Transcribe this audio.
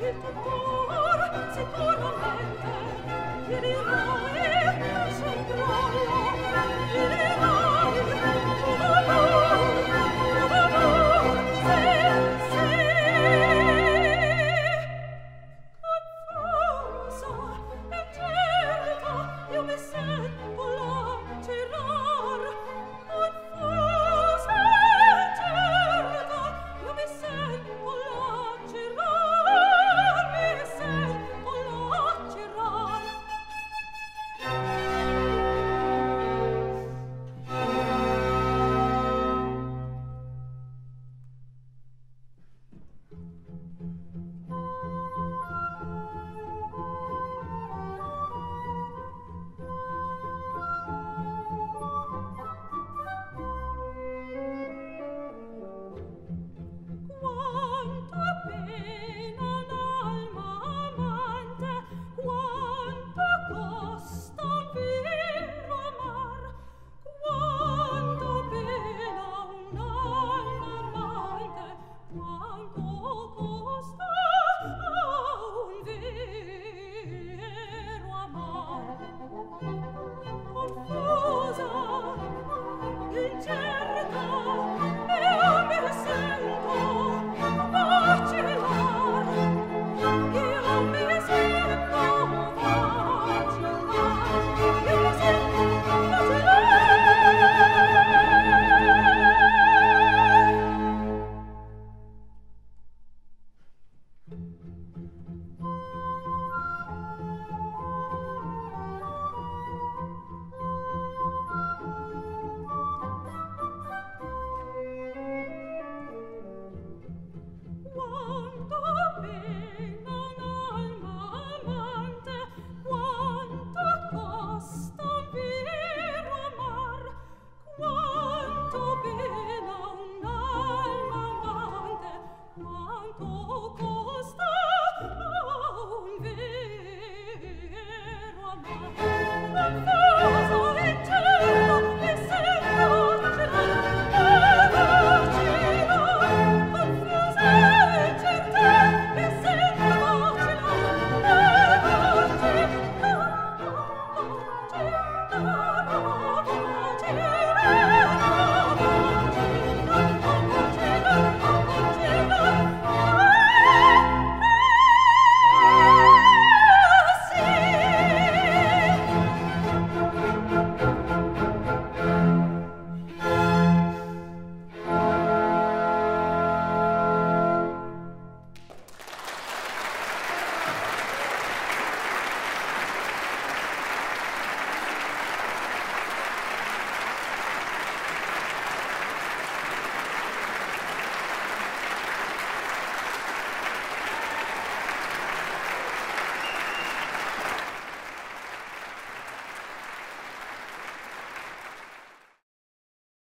il tuo amor sicuramente ti dirò eh,